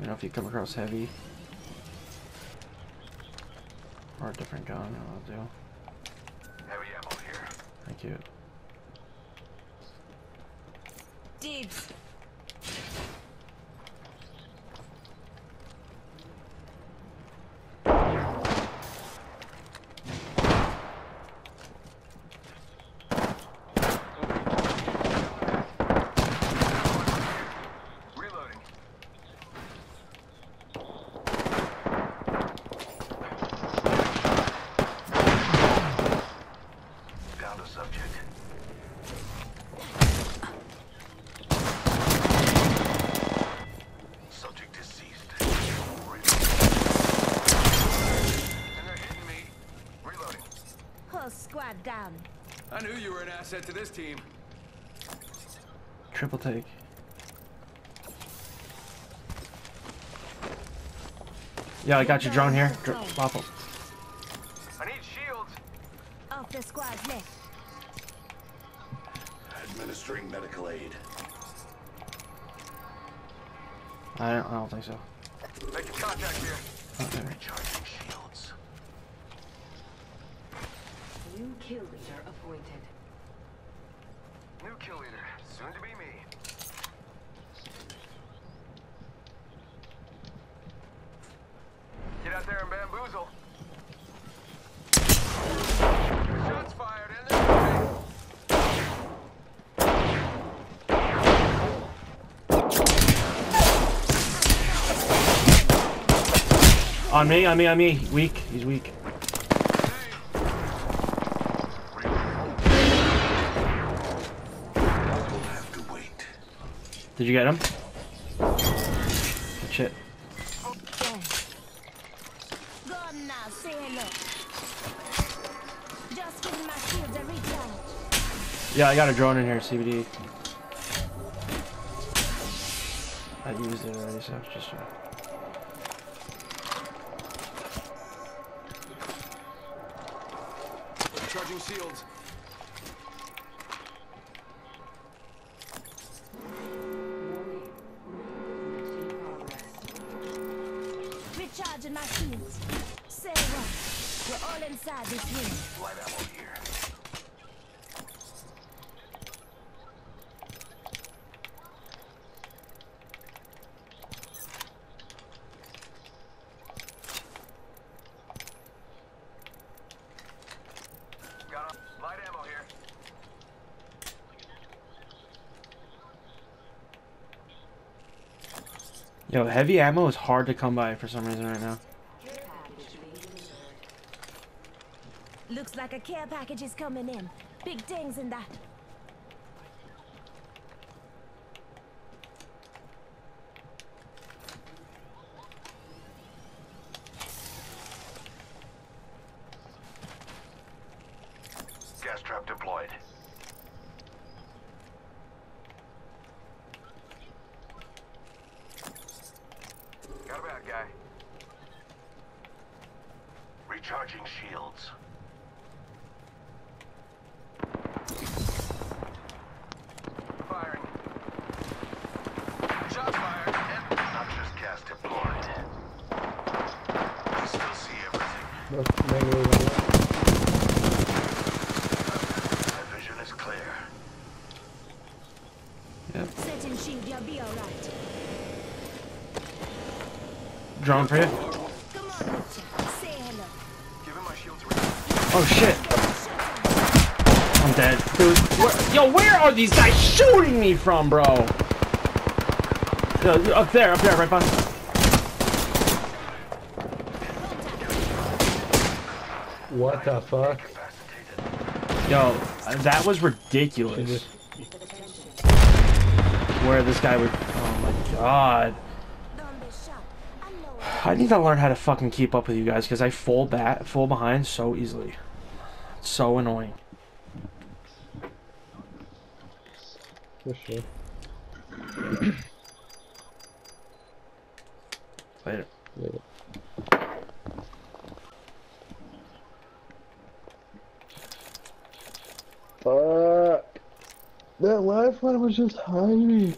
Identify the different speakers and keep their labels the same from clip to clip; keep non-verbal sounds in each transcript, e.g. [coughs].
Speaker 1: You know, if you come across heavy or a different gun, I'll do.
Speaker 2: Heavy ammo here.
Speaker 1: Thank you.
Speaker 3: Dibs.
Speaker 2: Reloading. Down to subject. Subject deceased. Reloading. And they're hitting me. Reloading.
Speaker 3: Whole squad down.
Speaker 4: I knew you were an asset to this team.
Speaker 1: Triple take. Yeah, I got your drone here. Dr pop 'em.
Speaker 2: I need shields.
Speaker 3: Off the squad's left.
Speaker 2: Administering medical aid.
Speaker 1: I don't, I don't think so.
Speaker 2: Making contact here.
Speaker 1: Okay.
Speaker 2: Recharging shields.
Speaker 5: New kill leader appointed.
Speaker 2: New kill leader. Soon to be me. Get out there and bamboozle.
Speaker 1: On me, on me, on me. Weak. He's weak. Did you get him? Shit.
Speaker 3: Yeah,
Speaker 1: I got a drone in here, CBD. I used it already, so it's just. Uh,
Speaker 4: Charging shields.
Speaker 2: Light ammo here.
Speaker 1: yo, heavy ammo is hard to come by for some reason right now.
Speaker 5: Care package being delivered.
Speaker 3: Like a care package is coming in. Big things in that.
Speaker 2: Gas trap deployed. Got a bad guy. Recharging shields. Firing. Shots fired. And not just gas deployed. I still see everything. My vision is clear.
Speaker 1: Yep.
Speaker 3: Setting shield, you'll be alright.
Speaker 1: Drone for you. Oh shit. I'm dead. Dude, where, yo, where are these guys shooting me from, bro? Yo, up there, up there, right behind.
Speaker 6: What the fuck?
Speaker 1: Yo, that was ridiculous. Where this guy would. Oh my god.
Speaker 3: Don't be shot. I.
Speaker 1: I need to learn how to fucking keep up with you guys because I fall back, fall behind so easily. It's so annoying.
Speaker 6: For sure. [clears throat]
Speaker 1: Later.
Speaker 6: Yeah. Fuck. That last one was just hiding.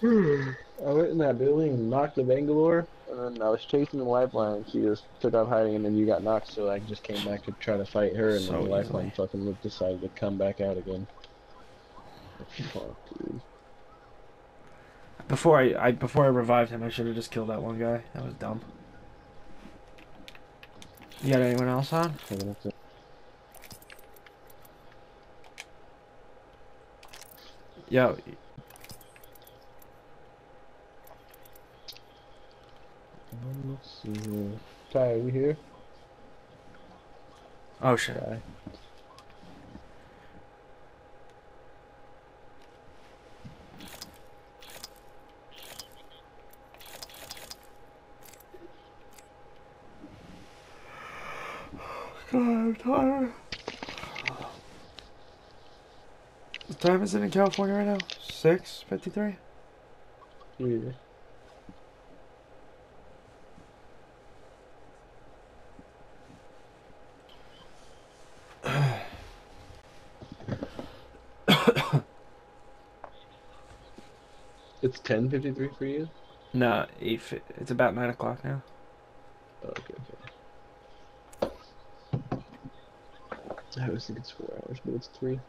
Speaker 6: Hmm. I went in that building and knocked the Bangalore, and then I was chasing the lifeline. She just took off hiding, and then you got knocked, so I just came back to try to fight her, and
Speaker 1: So
Speaker 6: the lifeline
Speaker 1: easily.
Speaker 6: fucking decided to come back out again. Fuck, dude.
Speaker 1: Before I, I before I revived him, I should have just killed that one guy. That was dumb. You got anyone else on?
Speaker 6: Okay, that's it.
Speaker 1: Yo,
Speaker 6: Um, Let's see here. Ty, are you here?
Speaker 1: oh shit.
Speaker 6: Ty.
Speaker 1: God, I'm tired. What time is it in California right now? Six fifty-three.
Speaker 6: Yeah. [coughs] it's 10.53 for you?
Speaker 1: No, eight. It's about nine o'clock now.
Speaker 6: Oh, okay, okay. I always think it's four hours, but it's three.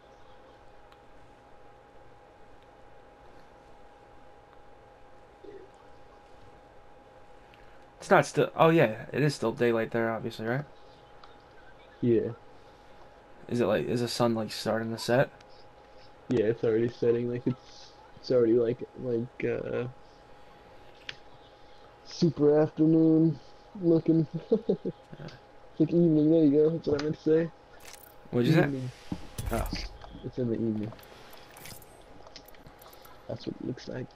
Speaker 1: It's not still. Oh yeah, it is still daylight there, obviously, right?
Speaker 6: Yeah.
Speaker 1: Is it like is the sun like starting to set?
Speaker 6: Yeah, it's already setting. Like it's it's already like like uh super afternoon looking. [laughs] it's like evening. There you go. That's what I meant to say.
Speaker 1: What'd you say? Oh.
Speaker 6: It's in the evening. That's what it looks like.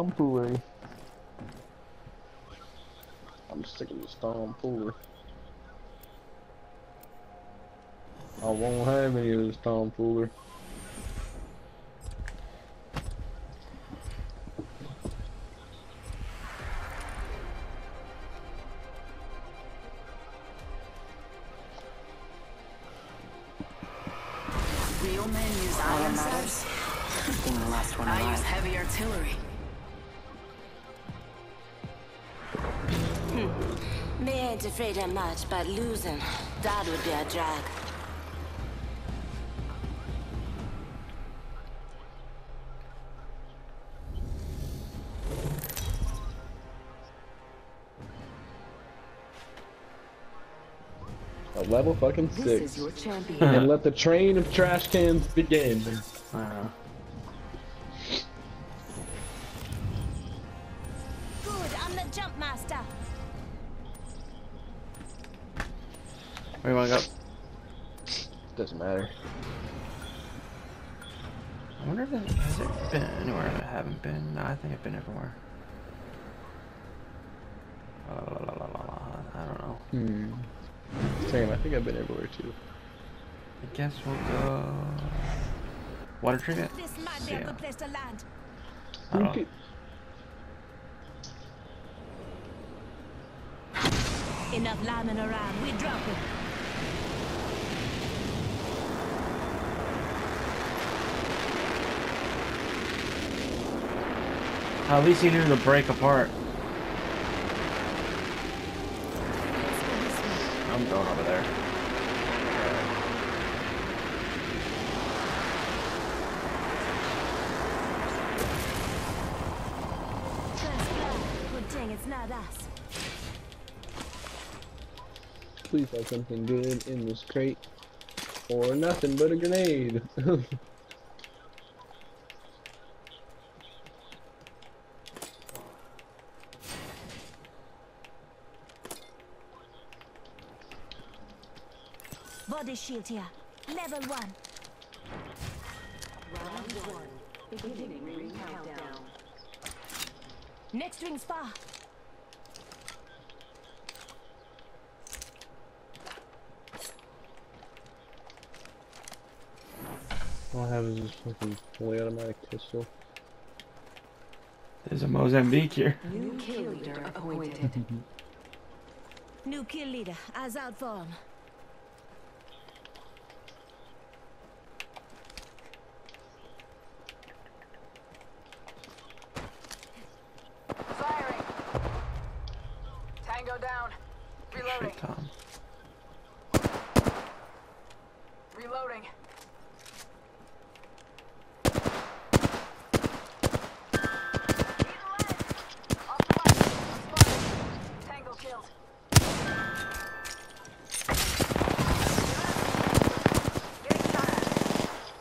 Speaker 6: Tomfoolery. I'm sick of this tomfoolery. I won't have any of this tomfoolery.
Speaker 7: Real men use iron sights.
Speaker 5: Being the last one
Speaker 7: I use heavy artillery.
Speaker 3: Ain't afraid of much, but losing, that would be a drag.
Speaker 6: A level fucking
Speaker 5: This
Speaker 6: six.
Speaker 5: is your champion.
Speaker 6: and let the train of trash cans begin.
Speaker 1: I wonder if it, has it been anywhere I haven't been. No, I think I've been everywhere. La, la, la, la, la. I don't know.
Speaker 6: Hmm. Same. I think I've been everywhere too.
Speaker 1: I guess we'll go. Water treatment?
Speaker 3: This might be
Speaker 1: Yeah.
Speaker 3: a good place to land.
Speaker 1: I don't know.
Speaker 3: Enough lambing around, we drop it.
Speaker 1: At least he knew to break apart. I'm going over there.
Speaker 6: Please have something good in this crate. Or nothing but a grenade. [laughs]
Speaker 3: Body shield here. Level one.
Speaker 5: Round one. Beginning ring countdown.
Speaker 3: Next ring's spa.
Speaker 6: All I have is this fucking fully automatic pistol.
Speaker 1: There's a Mozambique here.
Speaker 5: New kill leader appointed.
Speaker 3: New kill leader. Eyes out for him.
Speaker 7: Tango down. Reloading.
Speaker 1: Tom.
Speaker 7: Reloading. Tango killed. Getting shot at.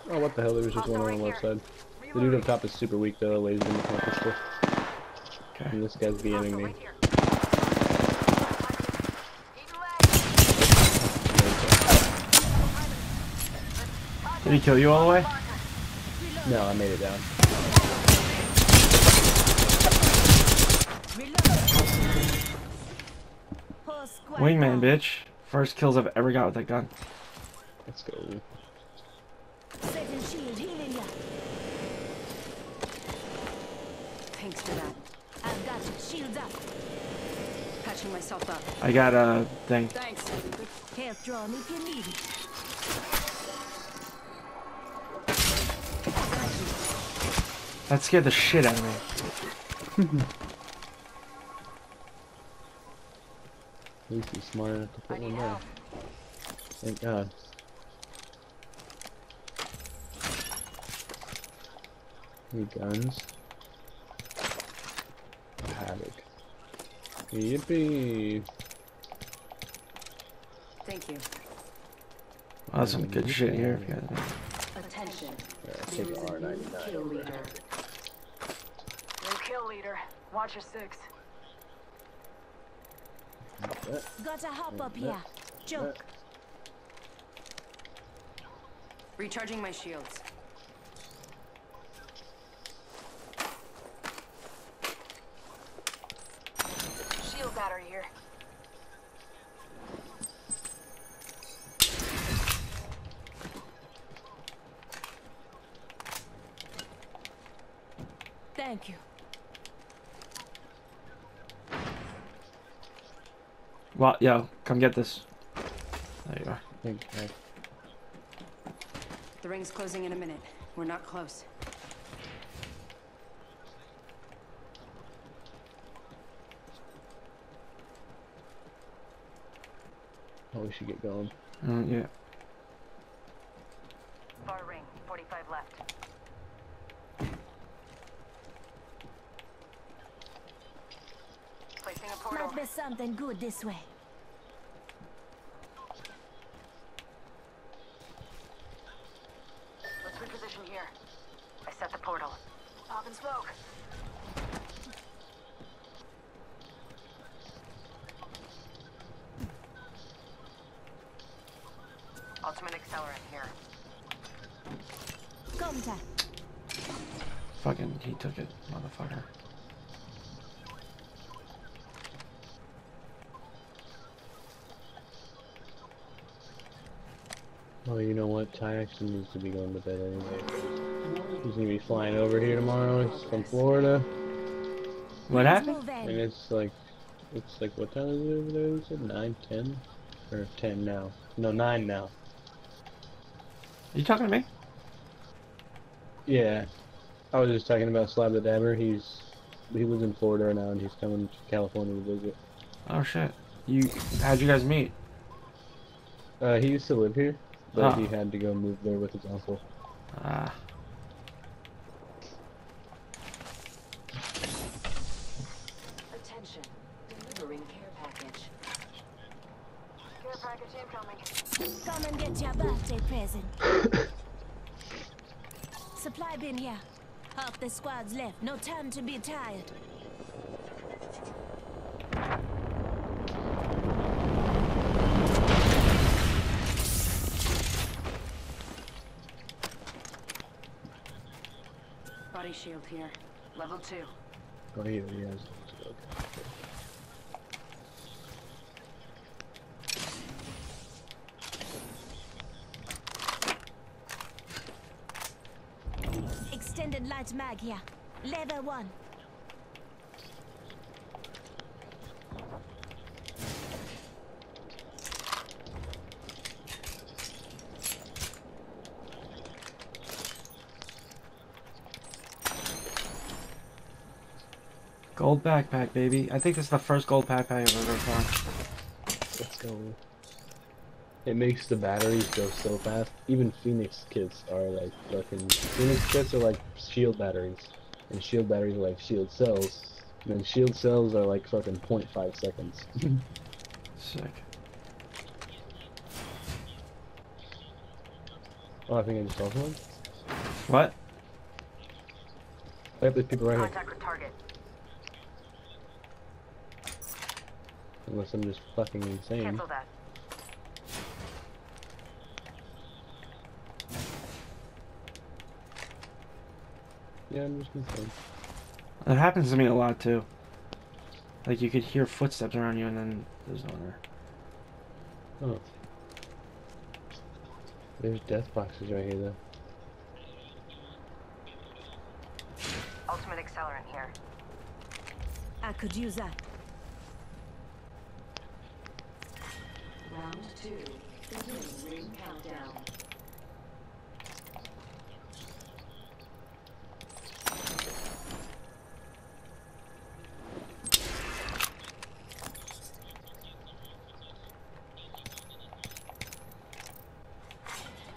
Speaker 6: Oh, what the hell? There was just one on the left side. The dude up top is super weak though, ladies and gentlemen.
Speaker 1: Okay.
Speaker 6: And this guy's DMing me.
Speaker 7: Right here. Eating leg.
Speaker 1: Did he kill you all the way?
Speaker 6: No, I made it down.
Speaker 3: Reload. Whole
Speaker 1: Wingman, bitch. First kills I've ever got with that gun.
Speaker 6: Let's go.
Speaker 3: Setting shield. Healing ya.
Speaker 5: Thanks for that.
Speaker 3: I've got you. Shields up.
Speaker 5: Patching myself up.
Speaker 1: I got a thing.
Speaker 5: Thanks.
Speaker 3: Health drawn if you need it.
Speaker 1: That scared the shit out of me.
Speaker 6: At least he's smart enough to put one
Speaker 7: there.
Speaker 6: Thank God. Need guns. Havoc. Yippee!
Speaker 5: Thank you.
Speaker 1: Oh, that's some good shit here. If you guys know.
Speaker 5: Attention.
Speaker 6: Yeah, I'll take the
Speaker 5: is a new
Speaker 6: R99
Speaker 5: kill
Speaker 6: over
Speaker 5: leader.
Speaker 6: there.
Speaker 7: New kill leader. Watch your six.
Speaker 3: Got a hop up here. Joke.
Speaker 5: Recharging my shields.
Speaker 7: Shield battery here.
Speaker 3: Thank you.
Speaker 1: Well, yo, come get this. There you are.
Speaker 6: Thank God.
Speaker 5: The ring's closing in a minute. We're not close.
Speaker 6: Oh, we should get going.
Speaker 1: Mm, yeah.
Speaker 7: Far ring. 45 left. Placing a portal.
Speaker 3: Might be something good this way.
Speaker 7: Let's reposition here. I set the portal. Pop and smoke. Ultimate accelerant here.
Speaker 3: Contact.
Speaker 1: Fucking, he took it, motherfucker.
Speaker 6: Oh, you know what? Ty actually needs to be going to bed anyway. He's gonna be flying over here tomorrow. He's from Florida,
Speaker 1: What happened?
Speaker 6: and it's like, it's like what time is it over there? Is it said nine, ten, or ten now? No, nine now.
Speaker 1: Are you talking to me?
Speaker 6: Yeah, I was just talking about Slab the Dabber. He's he lives in Florida right now, and he's coming to California to visit.
Speaker 1: Oh shit. You, how'd you guys meet?
Speaker 6: Uh, he used to live here, but he had to go move there with his uncle.
Speaker 1: Ah,
Speaker 5: Attention. Delivering care package.
Speaker 7: Care package incoming.
Speaker 3: Come and get your birthday present. [coughs] Supply bin here. Half the squad's left. No time to be tired.
Speaker 5: shield here. Level two.
Speaker 6: Oh, here he is. Okay.
Speaker 3: Extended light mag here. Level one.
Speaker 1: Gold backpack, baby. I think this is the first gold backpack I've ever found.
Speaker 6: Let's go. It makes the batteries go so fast. Even Phoenix kits are like fucking. Phoenix kits are like shield batteries, and shield batteries are like shield cells. And shield cells are like fucking 0.5 seconds. [laughs]
Speaker 1: Sick.
Speaker 6: oh, I think I just saw someone.
Speaker 1: What?
Speaker 6: I got these people right here.
Speaker 7: Contact with target.
Speaker 6: Unless I'm just fucking insane.
Speaker 7: Cancel that.
Speaker 6: Yeah, I'm just insane.
Speaker 1: That happens to me a lot too. Like you could hear footsteps around you and then there's no one there.
Speaker 6: Oh. There's death boxes right here though.
Speaker 7: Ultimate accelerant here.
Speaker 3: I could use that.
Speaker 5: Round two. Beginning ring countdown.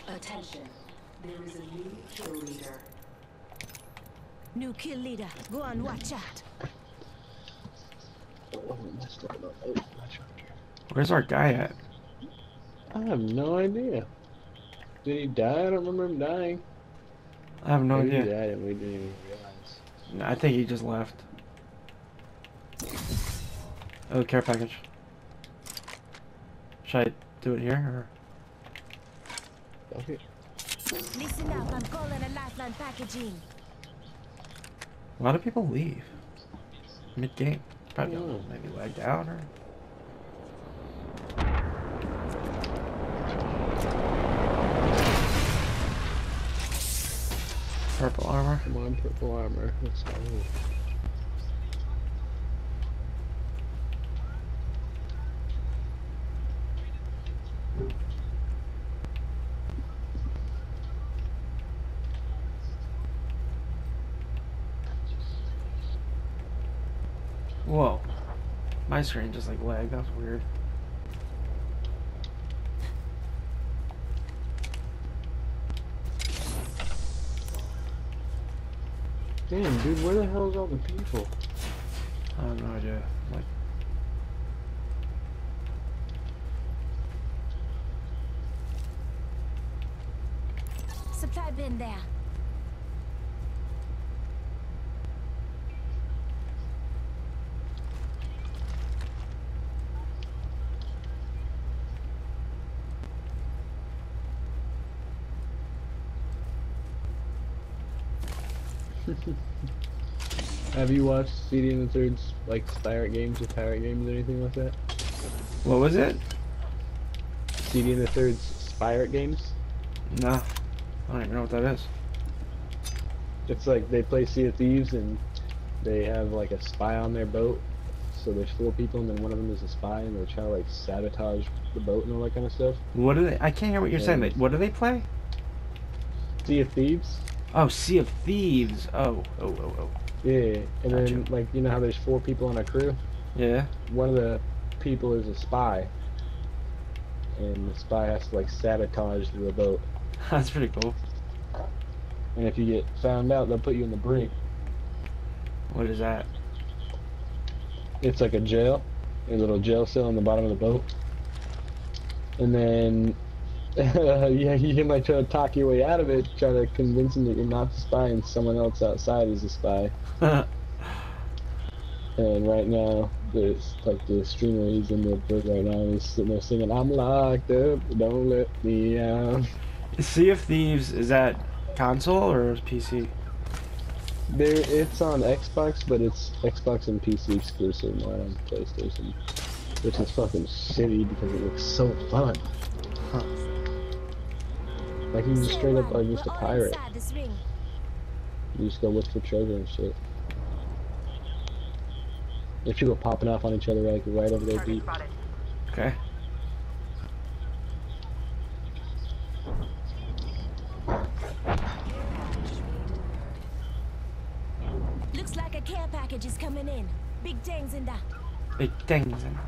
Speaker 5: Attention. There is a new kill leader.
Speaker 3: New kill leader. Go on, watch out.
Speaker 6: Oh, messed up. Oh, my charger.
Speaker 1: Where's our guy at?
Speaker 6: I have no idea. Did he die? I don't remember him dying.
Speaker 1: I have no
Speaker 6: Maybe
Speaker 1: idea.
Speaker 6: he died and we didn't even realize.
Speaker 1: No, I think he just left. Oh, care package. Should I do it here or?
Speaker 6: Okay.
Speaker 3: Listen up, I'm calling a lifeline packaging.
Speaker 1: a lot of people leave mid game? Probably
Speaker 6: Oh.
Speaker 1: maybe lagged out or purple armor.
Speaker 6: Come on, purple armor. Let's go.
Speaker 1: My screen just like lagged. that's weird.
Speaker 6: Damn, dude, where the hell is all the people?
Speaker 1: I have no idea. Like,
Speaker 3: Supply bin there.
Speaker 6: Have you watched CD and the Third's like pirate games or pirate games or anything like that?
Speaker 1: what was it?
Speaker 6: CD and the Third's pirate games?
Speaker 1: No. I don't even know what that is.
Speaker 6: It's like they play Sea of Thieves and they have like a spy on their boat. So there's four people and then one of them is a spy and they try to like sabotage the boat and all that kind of stuff.
Speaker 1: What do they? I can't hear what you're saying. Like, What do they play?
Speaker 6: Sea of Thieves?
Speaker 1: Oh, Sea of Thieves. Oh, oh, oh, oh.
Speaker 6: Yeah. And then like you know how there's four people on a crew?
Speaker 1: Yeah.
Speaker 6: One of the people is a spy. And the spy has to like sabotage the boat. [laughs]
Speaker 1: That's pretty cool.
Speaker 6: And if you get found out, they'll put you in the brig.
Speaker 1: What is that?
Speaker 6: It's like a jail, a little jail cell on the bottom of the boat. And then, [laughs] yeah, you can like try to talk your way out of it, try to convince them that you're not the spy and someone else outside is the spy. [laughs] And right now, there's like the streamer, he's in the book right now, he's sitting there singing, I'm locked up, don't let me out.
Speaker 1: sea of Thieves is that console or PC?
Speaker 6: There, it's on Xbox, but it's Xbox and PC exclusive, not on PlayStation. Which is fucking shitty because it looks so fun.
Speaker 1: Huh.
Speaker 6: Like you just straight up are just a pirate.
Speaker 3: inside this ring.
Speaker 6: You just go look for treasure and shit. There's people popping off on each other like right over their
Speaker 7: Target
Speaker 6: beat.
Speaker 7: spotted.
Speaker 1: Okay.
Speaker 3: Looks like a care package is coming in. Big things in that.
Speaker 1: Big things in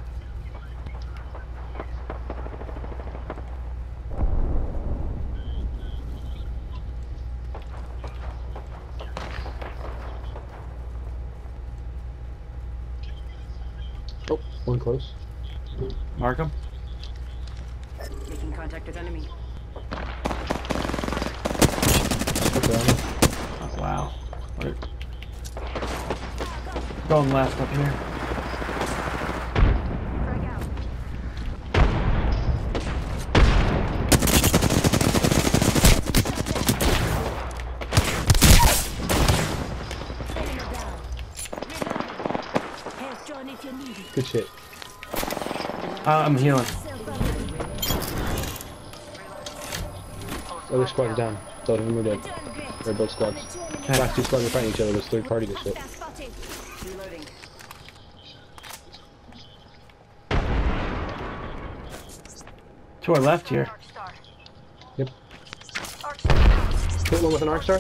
Speaker 6: Oh, one close.
Speaker 1: Mark 'em.
Speaker 5: Making contact with enemy.
Speaker 6: Okay.
Speaker 1: Oh, wow. Wait. Going left up here.
Speaker 3: Frag out. Setting it down. Reloading. Help join if you need it.
Speaker 6: Good shit.
Speaker 1: Uh, I'm healing.
Speaker 6: Other squad's down. Both of them are dead. They're both squads.
Speaker 3: Returning.
Speaker 6: Last two squads are fighting each other. There's third party to shit.
Speaker 3: Hostile spotted.
Speaker 5: Reloading.
Speaker 1: To our left here.
Speaker 6: Yep.
Speaker 7: Arc star out.
Speaker 6: Hit one with an arc star.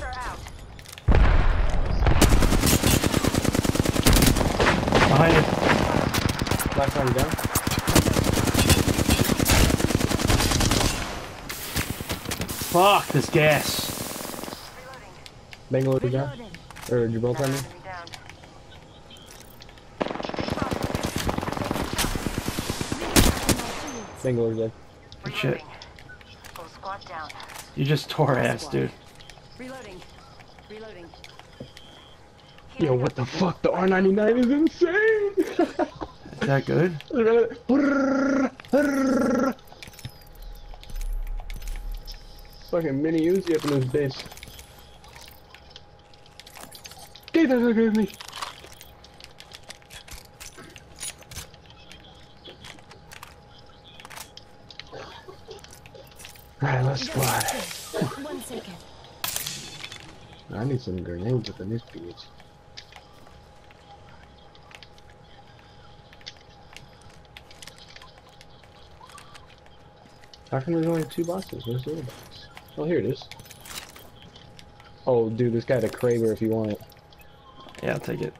Speaker 1: Behind you.
Speaker 6: Last round down.
Speaker 1: Fuck this gas.
Speaker 7: Reloading.
Speaker 6: Bangalore down.
Speaker 3: Reloading.
Speaker 6: Or Gibraltar. I mean.
Speaker 7: Enemy down.
Speaker 6: Bangalore dead.
Speaker 1: Good shit.
Speaker 7: Full squad down.
Speaker 1: You just tore ass, dude.
Speaker 5: Reloading. Reloading.
Speaker 6: Yo, what the fuck? The R99 is insane!
Speaker 1: Is that good? [laughs]
Speaker 6: Fucking mini Uzi up in this bitch. Get that look at me! Alright, let's fly.
Speaker 3: One second.
Speaker 6: I need some grenades up in this bitch. How come there's only two boxes? Where's the other box? Oh, here it is. Oh, dude, this guy had a Kraber if you want it.
Speaker 1: Yeah, I'll take it.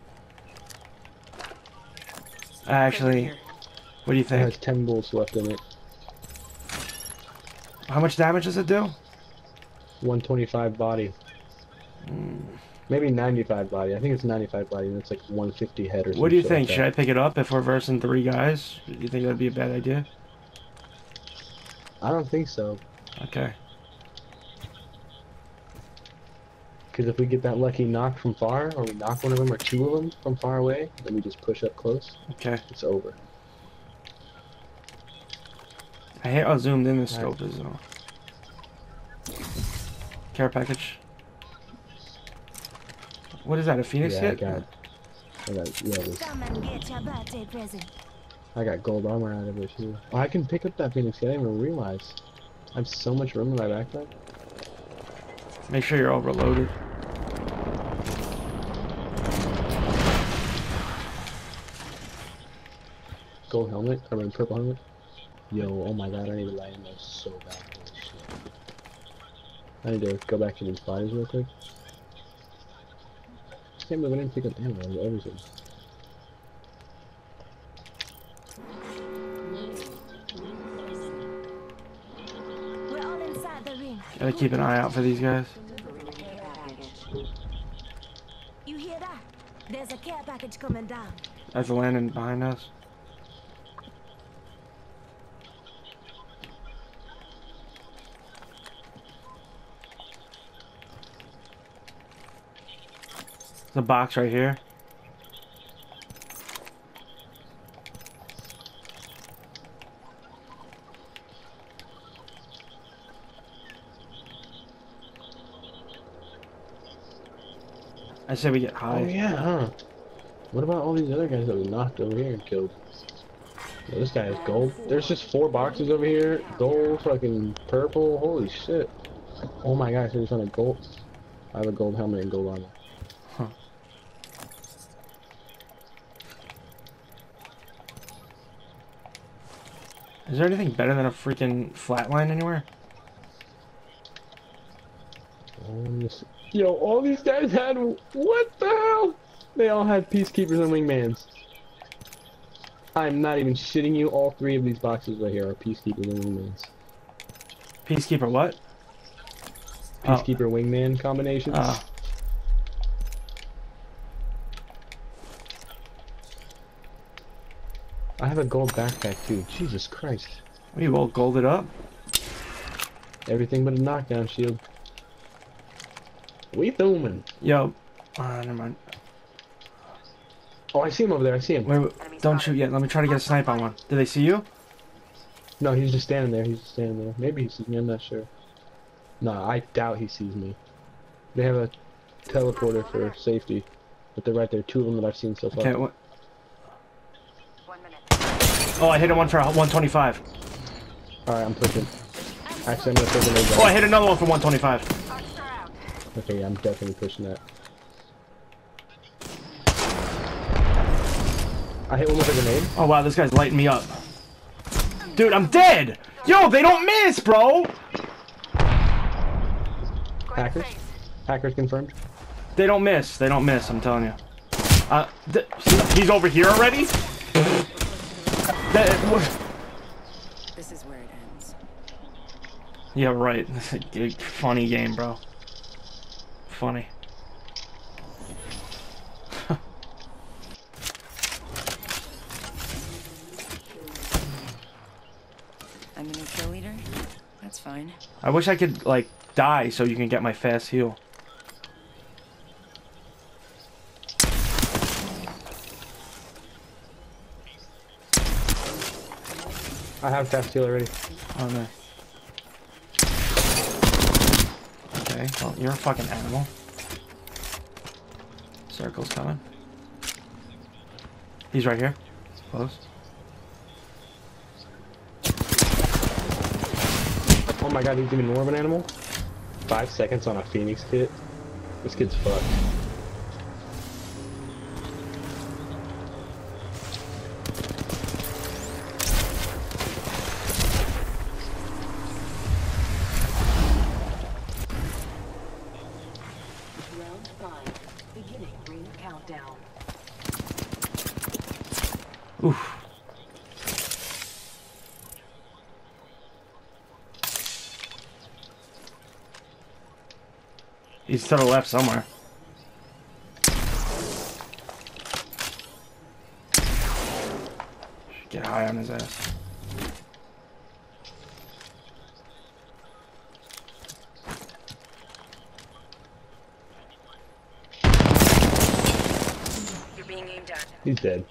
Speaker 1: Actually, what do you think?
Speaker 6: It has 10 bullets left in it.
Speaker 1: How much damage does it do?
Speaker 6: 125 body. Hmm. Maybe 95 body. I think it's 95 body, and it's like 150 head or something.
Speaker 1: What do you think? Should I pick it up if we're versing three guys? Do you think that'd be a bad idea?
Speaker 6: I don't think so.
Speaker 1: Okay.
Speaker 6: Because if we get that lucky knock from far, or we knock one of them or two of them from far away, then we just push up close.
Speaker 1: Okay.
Speaker 6: It's over.
Speaker 1: I hate how zoomed in the scope is though. Care package. What is that? A Phoenix
Speaker 6: yeah,
Speaker 1: hit?
Speaker 6: I got. I got. Yeah, this,
Speaker 3: Come and get your birthday present.
Speaker 6: I got gold armor out of it too. Oh, I can pick up that Phoenix. I didn't even realize. I have so much room in my backpack.
Speaker 1: Make sure you're overloaded.
Speaker 6: Gold helmet. I'm mean purple helmet. Yo, oh my god, I need to light in those so bad. Holy shit. I need to go back to these bodies real quick. Can't believe I didn't pick up ammo and everything.
Speaker 3: We're all inside the ring.
Speaker 1: Gotta keep an eye out for these guys.
Speaker 3: You hear that? There's a care package coming down.
Speaker 1: That's landing behind us. A box right here. I said we get high.
Speaker 6: Oh yeah, huh? What about all these other guys that we knocked over here and killed? Yeah, this guy has gold. There's just four boxes over here. Gold, fucking purple. Holy shit. Oh my gosh, I just a gold. I have a gold helmet and gold armor.
Speaker 1: Is there anything better than a freaking flatline anywhere?
Speaker 6: Oh, Yo, all these guys had. What the hell? They all had peacekeepers and wingmans. I'm not even shitting you. All three of these boxes right here are peacekeepers and wingmans.
Speaker 1: Peacekeeper, what? Oh.
Speaker 6: Peacekeeper wingman combinations.
Speaker 1: Oh.
Speaker 6: Have a gold backpack too. Jesus Christ.
Speaker 1: We all golded up.
Speaker 6: Everything but a knockdown shield. We filming.
Speaker 1: Yo. Uh, never mind.
Speaker 6: Oh, I see him over there. I see him.
Speaker 1: Wait, wait, don't shoot yet. Let me try to get a snipe on one. Did they see you?
Speaker 6: No, he's just standing there. He's just standing there. Maybe he sees me. I'm not sure. No, I doubt he sees me. They have a teleporter for safety, but they're right there. Two of them that I've seen so far.
Speaker 1: Okay. What? Oh, I hit a one for 125.
Speaker 6: All right, I'm pushing. Actually, I'm gonna nade
Speaker 1: Oh, I hit another one for 125.
Speaker 7: Arcs are out.
Speaker 6: Okay, yeah, I'm definitely pushing that. I hit one with a grenade.
Speaker 1: Oh wow, this guy's lighting me up. Dude, I'm dead! Yo, they don't miss, bro!
Speaker 6: Hackers? Hackers confirmed.
Speaker 1: They don't miss. They don't miss, I'm telling you. Uh, he's over here already? That,
Speaker 3: This is where it ends.
Speaker 1: yeah, right. [laughs] Funny game, bro. Funny.
Speaker 3: I'm the new kill leader? That's fine.
Speaker 1: I wish I could, like, die so you can get my fast heal.
Speaker 6: Have fast heal already.
Speaker 1: Oh, no. Okay, well, you're a fucking animal. Circle's coming. He's right here. Close.
Speaker 6: Oh my god, he's even more of an animal. Five seconds on a Phoenix kit. This kid's fucked.
Speaker 5: Round five. Beginning ring countdown.
Speaker 1: Oof. He's to the left somewhere. Should Get high on his ass.
Speaker 3: You're being aimed at.
Speaker 6: He's dead.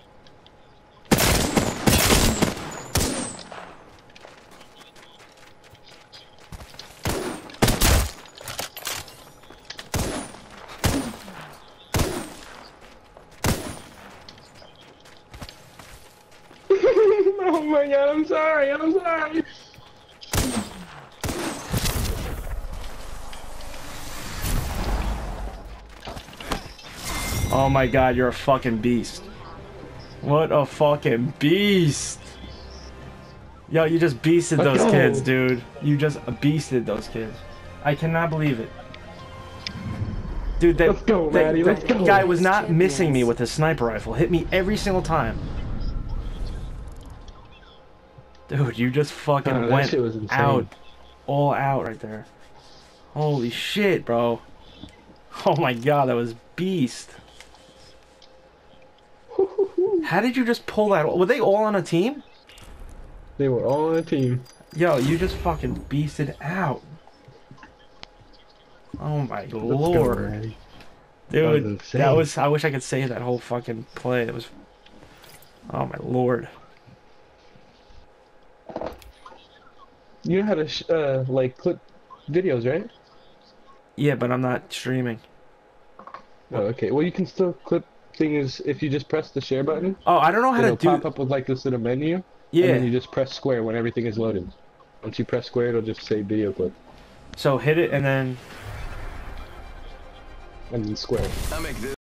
Speaker 6: oh my god, I'm sorry, I'm sorry.
Speaker 1: Oh my god, you're a fucking beast. What a fucking beast. Yo, you just beasted
Speaker 6: Let's
Speaker 1: those
Speaker 6: go.
Speaker 1: kids, dude. You just beasted those kids. I cannot believe it. Dude, that,
Speaker 6: Let's go,
Speaker 1: that-
Speaker 6: Maddie,
Speaker 1: that
Speaker 6: let's go.
Speaker 1: guy was not missing me with his sniper rifle. Hit me every single time. Dude, you just fucking
Speaker 6: Oh,
Speaker 1: went
Speaker 6: was
Speaker 1: out. All out right there. Holy shit, bro. Oh my god, that was beast. How did you just pull that? Were they all on a team?
Speaker 6: They were all on a team.
Speaker 1: Yo, you just fucking beasted out. Oh my
Speaker 6: Let's
Speaker 1: lord.
Speaker 6: Maddie.
Speaker 1: Dude,
Speaker 6: was
Speaker 1: that was, I wish I could save that whole fucking play. It was, oh my lord.
Speaker 6: You know how to sh- uh, like clip videos, right?
Speaker 1: Yeah, but I'm not streaming.
Speaker 6: Oh, okay. Well, you can still clip things if you just press the share button.
Speaker 1: Oh, I don't know how
Speaker 6: It'll
Speaker 1: to
Speaker 6: pop up with like this little menu. And
Speaker 1: Yeah.
Speaker 6: then you just press square when everything is loaded. Once you press square, it'll just say video clip.
Speaker 1: So hit it and then.
Speaker 6: And then square.
Speaker 4: I make this.